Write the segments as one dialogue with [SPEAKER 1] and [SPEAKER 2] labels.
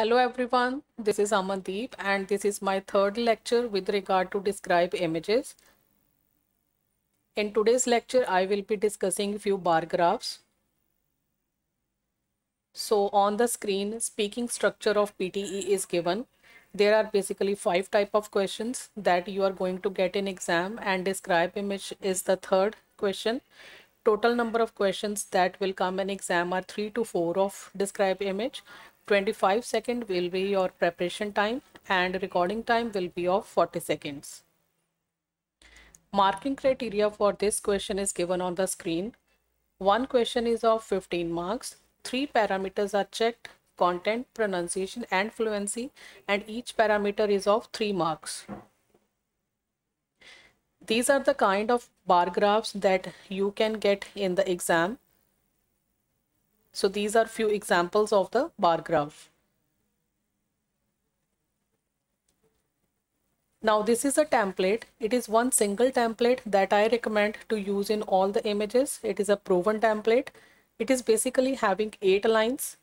[SPEAKER 1] Hello everyone, this is Amandeep and this is my third lecture with regard to describe images. In today's lecture, I will be discussing few bar graphs. So on the screen, speaking structure of PTE is given. There are basically five type of questions that you are going to get in exam and describe image is the third question. Total number of questions that will come in exam are three to four of describe image 25 second will be your preparation time and recording time will be of 40 seconds. Marking criteria for this question is given on the screen. One question is of 15 marks. Three parameters are checked, content, pronunciation and fluency and each parameter is of 3 marks. These are the kind of bar graphs that you can get in the exam so these are few examples of the bar graph. Now this is a template. It is one single template that I recommend to use in all the images. It is a proven template. It is basically having eight lines.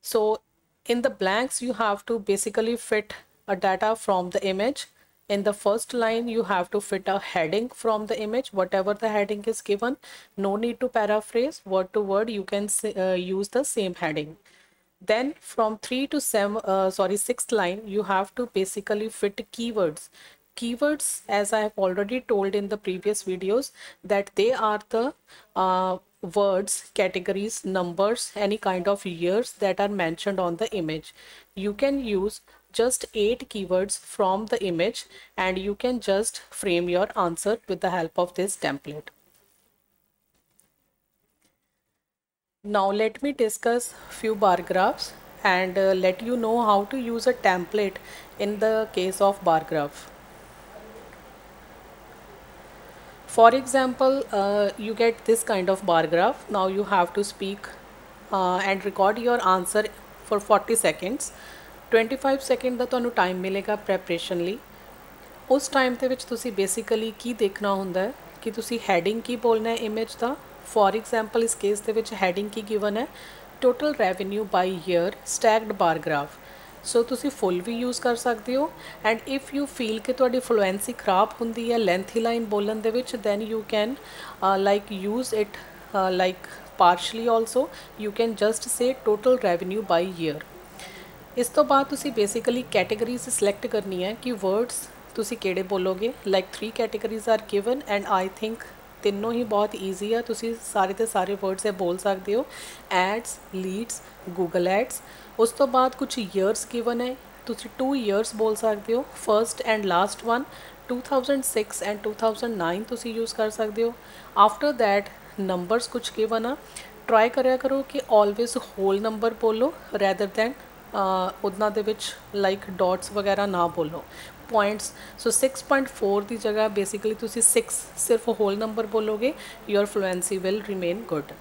[SPEAKER 1] So in the blanks, you have to basically fit a data from the image in the first line you have to fit a heading from the image. Whatever the heading is given no need to paraphrase. Word to word you can uh, use the same heading. Then from 3 to 7 uh, sorry sixth line you have to basically fit keywords. Keywords as i have already told in the previous videos that they are the uh, words categories numbers any kind of years that are mentioned on the image. You can use just eight keywords from the image and you can just frame your answer with the help of this template. Now let me discuss few bar graphs and uh, let you know how to use a template in the case of bar graph. For example, uh, you get this kind of bar graph. Now you have to speak uh, and record your answer for 40 seconds 25 second ਦਾ ਤੁਹਾਨੂੰ time ਮਿਲੇਗਾ preparation ਲਈ। ਉਸ time ਦੇ ਵਿੱਚ ਤੁਸੀਂ basically ਕੀ ਦੇਖਣਾ ਹੁੰਦਾ ਹੈ ਕਿ ਤੁਸੀਂ ਹੈਡਿੰਗ ਕੀ ਬੋਲਣਾ ਹੈ ਇਮੇਜ ਦਾ? ਫੋਰ ਐਗਜ਼ਾਮਪਲ ਇਸ ਕੇਸ ਦੇ ਵਿੱਚ ਹੈਡਿੰਗ ਕੀ ਗਿਵਨ ਹੈ? Total revenue by year stacked bar graph so ਤੁਸੀਂ ਫੁੱਲ ਵੀ ਯੂਜ਼ ਕਰ ਸਕਦੇ ਹੋ ਐਂਡ ਇਫ ਯੂ ਫੀਲ ਕਿ ਤੁਹਾਡੀ ਫਲੂਐਂਸੀ ਖਰਾਬ ਹੁੰਦੀ ਹੈ ਲੈਂਥੀ ਲਾਈਨ ਬੋਲਣ ਦੇ ਵਿੱਚ then you can like use it like partially also you can just say total revenue by year ਇਸ ਤੋਂ ਬਾਅਦ ਤੁਸੀਂ ਬੇਸਿਕਲੀ ਕੈਟਾਗਰੀਜ਼ ਸਿਲੈਕਟ ਕਰਨੀ ਹੈ ਕਿ ਵਰਡਸ ਤੁਸੀਂ ਕਿਹੜੇ ਬੋਲੋਗੇ like 3 categories are given and I think ਤਿੰਨੋਂ ਹੀ ਬਹੁਤ ਈਜ਼ੀ ਆ ਤੁਸੀਂ ਸਾਰੇ ਤੇ ਸਾਰੇ ਵਰਡਸ ਇਹ ਬੋਲ ਸਕਦੇ ਹੋ ਐਡਸ ਲੀਡਸ ਗੂਗਲ ਐਡਸ ਉਸ ਤੋਂ ਬਾਅਦ ਕੁਝ ਇਅਰਸ ਗਿਵਨ ਹੈ ਤੁਸੀਂ 2 ਇਅਰਸ ਬੋਲ ਸਕਦੇ ਹੋ first and last one 2006 and 2009 ਤੁਸੀਂ ਯੂਜ਼ ਕਰ ਸਕਦੇ ਹੋ ਆਫਟਰ ਥੈਟ ਨੰਬਰਸ ਕੁਝ ਗਿਵਨ ਆ ਟਰਾਈ ਕਰਿਆ ਕਰੋ ਕਿ ਆਲਵੇਸ ਹੋਲ ਨੰਬਰ ਬੋਲੋ ਰੈਦਰ ਦੈਨ ਉਹਨਾਂ ਦੇ ਵਿੱਚ ਲਾਈਕ ਡਾਟਸ ਵਗੈਰਾ ਨਾ ਬੋਲੋ ਪੁਆਇੰਟਸ ਸੋ 6.4 ਦੀ ਜਗ੍ਹਾ ਬੇਸਿਕਲੀ ਤੁਸੀਂ 6 ਸਿਰਫ hole number ਬੋਲੋਗੇ your fluency will remain good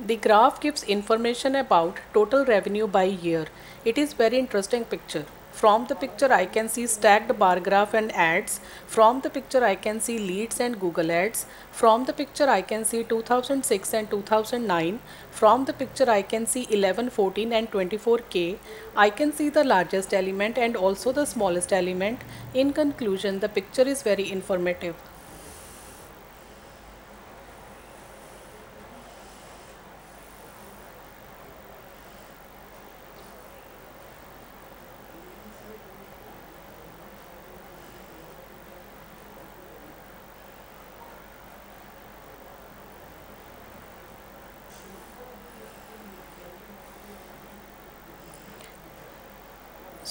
[SPEAKER 1] The graph gives information about total revenue by year. It is very interesting picture. From the picture I can see stacked bar graph and ads. From the picture I can see leads and Google ads. From the picture I can see 2006 and 2009. From the picture I can see 11, 14 and 24k. I can see the largest element and also the smallest element. In conclusion, the picture is very informative.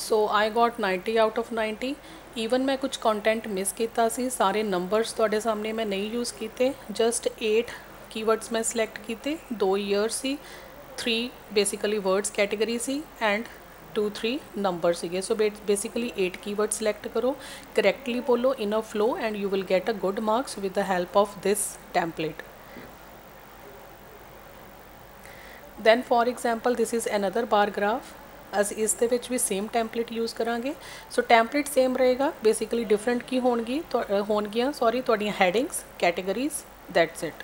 [SPEAKER 1] so I got 90 out of 90 even ਮੈਂ ਕੁਝ content miss ਕੀਤਾ ਸੀ ਸਾਰੇ numbers ਤੁਹਾਡੇ ਸਾਹਮਣੇ ਮੈਂ ਨਹੀਂ use ਕੀਤੇ just 8 keywords ਮੈਂ ਸਿਲੈਕਟ ਕੀਤੇ 2 year C 3 basically words category C and 2 3 number ਸੀਗੇ ਸੋ ਬੇਸਿਕਲੀ 8 ਕੀਵਰਡ ਸਿਲੈਕਟ ਕਰੋ ਕਰੈਕਟਲੀ ਬੋਲੋ in a flow and you will get a good marks with the help of this template then for example this is another bar graph ਅਸੀਂ ਇਸ ਦੇ ਵਿੱਚ ਵੀ same template use ਕਰਾਂਗੇ ਸੋ template same ਰਹੇਗਾ basically different ਕੀ ਹੋਣਗੀ ਹੋਣਗੀਆਂ sorry ਤੁਹਾਡੀਆਂ headings categories that's it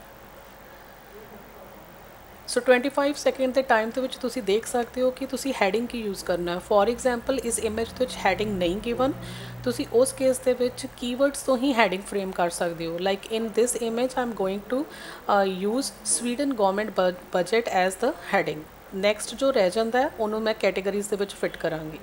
[SPEAKER 1] so 25 second ਦੇ time ਦੇ ਵਿੱਚ ਤੁਸੀਂ ਦੇਖ ਸਕਦੇ ਹੋ ਕਿ ਤੁਸੀਂ ਹੈਡਿੰਗ ਕੀ ਯੂਜ਼ ਕਰਨਾ ਹੈ ਫੋਰ ਐਗਜ਼ਾਮਪਲ ਇਸ ਇਮੇਜ ਦੇ ਵਿੱਚ ਹੈਡਿੰਗ ਨਹੀਂ ਗਿਵਨ ਤੁਸੀਂ ਉਸ ਕੇਸ ਦੇ ਵਿੱਚ ਕੀਵਰਡਸ ਤੋਂ ਹੀ ਹੈਡਿੰਗ ਫਰੇਮ ਕਰ ਸਕਦੇ ਹੋ like in this image I'm going to use Sweden government budget as the heading next ਜੋ ਰਹਿ ਜਾਂਦਾ ਹੈ ਉਹਨੂੰ ਮੈਂ ਕੈਟਾਗਰੀਜ਼ ਦੇ ਵਿੱਚ ਫਿਟ ਕਰਾਂਗੀ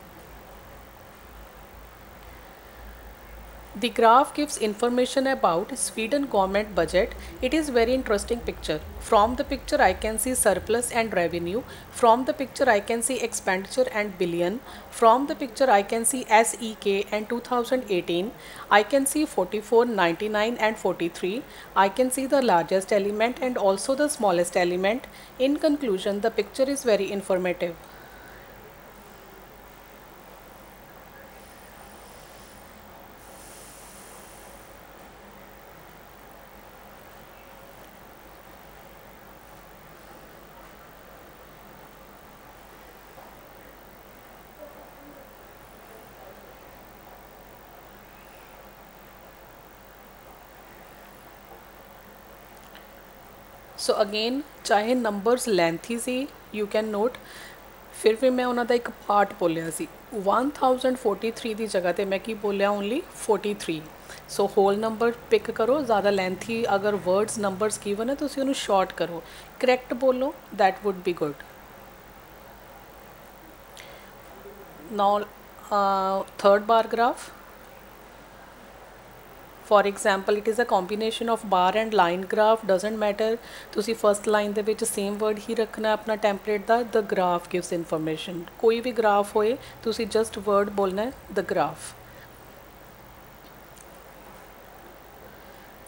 [SPEAKER 1] The graph gives information about Sweden government budget. It is very interesting picture. From the picture I can see surplus and revenue. From the picture I can see expenditure and billion. From the picture I can see SEK and 2018. I can see 44, 99 and 43. I can see the largest element and also the smallest element. In conclusion, the picture is very informative. So again ਚਾਹੇ numbers lengthy ਸੀ you can note ਫਿਰ ਵੀ ਮੈਂ ਉਹਨਾਂ ਦਾ ਇੱਕ part ਬੋਲਿਆ ਸੀ। 1043 ਦੀ ਜਗ੍ਹਾ ਤੇ ਮੈਂ ਕੀ ਬੋਲਿਆ only 43 so whole number pick ਕਰੋ, ਜ਼ਿਆਦਾ ਲੈਂਥੀ ਅਗਰ ਵਰਡਸ ਨੰਬਰਸ ਗਿਵਨ ਹੈ, ਤੁਸੀਂ ਉਹਨੂੰ ਸ਼ਾਰਟ ਕਰੋ। ਕਰੈਕਟ ਬੋਲੋ that would be good now third bar graph bar graph for example it is a combination of bar and line graph doesn't matter ਤੁਸੀਂ first line ਦੇ ਵਿੱਚ same word ਹੀ ਰੱਖਣਾ ਆਪਣਾ template the the graph gives information ਕੋਈ ਵੀ graph ਹੋਏ ਤੁਸੀਂ just word ਬੋਲਣਾ ਹੈ the graph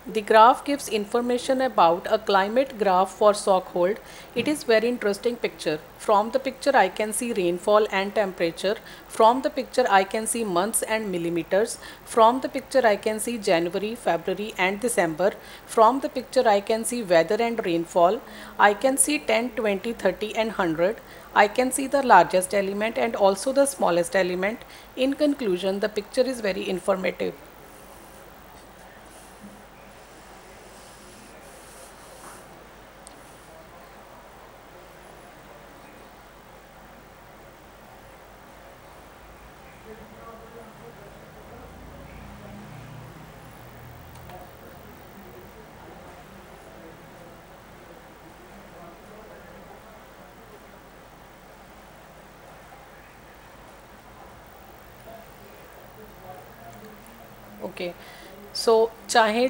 [SPEAKER 1] The graph gives information about a climate graph for Stockholm. It is very interesting picture. From the picture I can see rainfall and temperature. From the picture I can see months and millimeters. From the picture I can see January, February and December. From the picture I can see weather and rainfall. I can see 10, 20, 30 and 100. I can see the largest element and also the smallest element. In conclusion, the picture is very informative. Okay so ਚਾਹੇ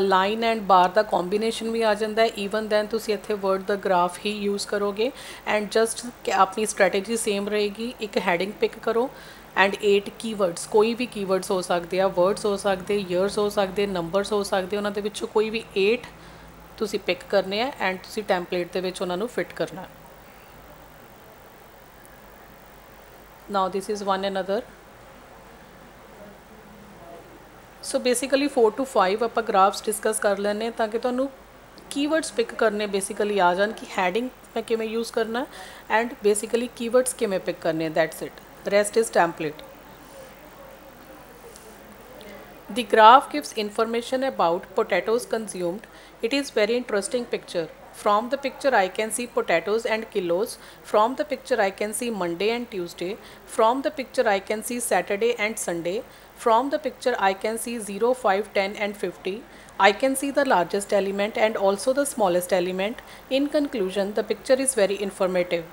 [SPEAKER 1] line and bar ਦਾ combination ਵੀ ਆ ਜਾਂਦਾ ਹੈ even then ਤੁਸੀਂ ਇੱਥੇ word ਦਾ graph ਹੀ ਯੂਜ਼ ਕਰੋਗੇ ਐਂਡ ਜਸਟ ਆਪਣੀ ਸਟ੍ਰੈਟੇਜੀ ਸੇਮ ਰਹੇਗੀ, ਇੱਕ ਹੈਡਿੰਗ ਪਿਕ ਕਰੋ ਐਂਡ 8 ਕੀਵਰਡਸ ਕੋਈ ਵੀ ਕੀਵਰਡਸ ਹੋ ਸਕਦੇ ਆ ਵਰਡਸ ਹੋ ਸਕਦੇ ਈਅਰਸ ਹੋ ਸਕਦੇ ਨੰਬਰਸ ਹੋ ਸਕਦੇ, ਉਹਨਾਂ ਦੇ ਵਿੱਚੋਂ ਕੋਈ ਵੀ 8 ਤੁਸੀਂ ਪਿਕ ਕਰਨੇ ਆ ਐਂਡ ਤੁਸੀਂ ਟੈਂਪਲੇਟ ਦੇ ਵਿੱਚ ਉਹਨਾਂ ਨੂੰ ਫਿਟ ਕਰਨਾ ਹੈ। Now is one one other so basically 4 to 5 ਆਪਾਂ ਗ੍ਰਾਫਸ ਡਿਸਕਸ ਕਰ ਲੈਣੇ ਤਾਂ ਕਿ ਤੁਹਾਨੂੰ ਕੀਵਰਡਸ ਪਿਕ ਕਰਨੇ ਬੇਸਿਕਲੀ ਆ ਜਾਣ ਕਿ ਹੈਡਿੰਗ ਮੈਂ ਕਿਵੇਂ ਯੂਜ਼ ਕਰਨਾ ਐਂਡ ਬੇਸਿਕਲੀ ਕੀਵਰਡਸ ਕਿਵੇਂ ਪਿਕ ਕਰਨੇ that's it rest is template The graph gives information about potatoes consumed. It is very interesting picture. From the picture I can see potatoes and kilos. From the picture I can see Monday and Tuesday. From the picture I can see Saturday and Sunday. From the picture I can see 0, 5, 10 and 50. I can see the largest element and also the smallest element. In conclusion, the picture is very informative.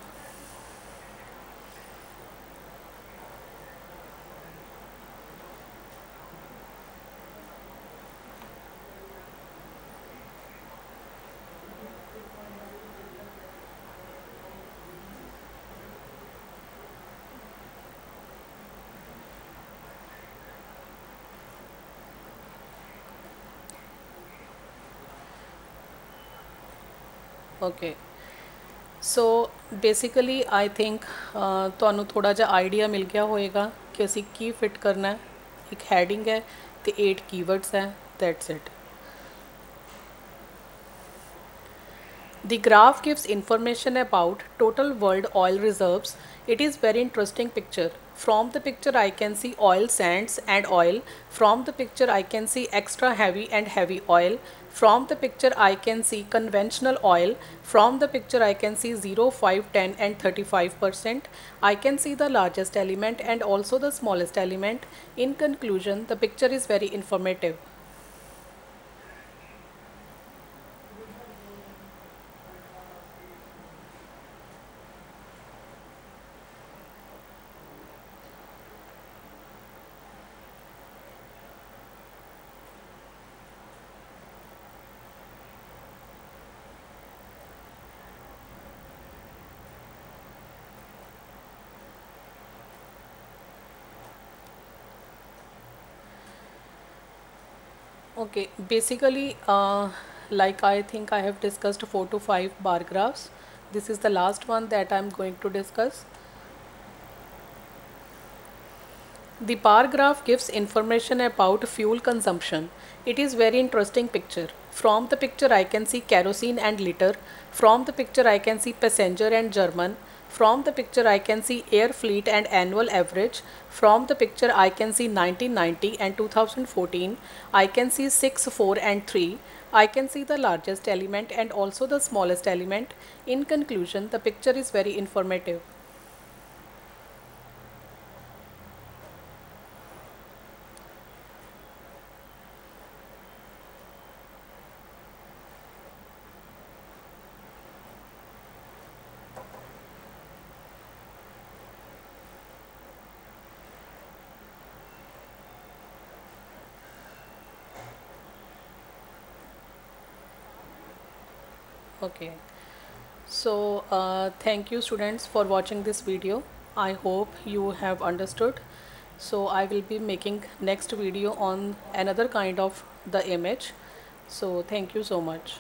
[SPEAKER 1] Okay so basically I think ਤੁਹਾਨੂੰ ਥੋੜਾ ਜਿਹਾ idea ਮਿਲ ਗਿਆ ਹੋਵੇਗਾ ਕਿ ਅਸੀਂ ਕੀ fit ਕਰਨਾ ਹੈ। ਇੱਕ ਹੈਡਿੰਗ ਹੈ ਤੇ 8 ਕੀਵਰਡਸ ਹੈ। That's it The graph gives information about total world oil reserves. It is very interesting picture. from the picture I can see oil sands and oil. From the picture I can see extra heavy and heavy oil. From the picture I can see conventional oil. From the picture I can see 0 5 10 and 35 percent. I can see the largest element and also the smallest element. In conclusion the picture is very informative Okay, basically, uh, like I think I have discussed four to five bar graphs. This is the last one that I'm going to discuss. The bar graph gives information about fuel consumption. It is very interesting picture. From the picture I can see kerosene and liter. From the picture I can see passenger and German. From the picture I can see air fleet and annual average. From the picture I can see 1990 and 2014. I can see 6, 4 and 3. I can see the largest element and also the smallest element. In conclusion, the picture is very informative. Okay. So uh, thank you students for watching this video. I hope you have understood. So I will be making next video on another kind of the image. So thank you so much.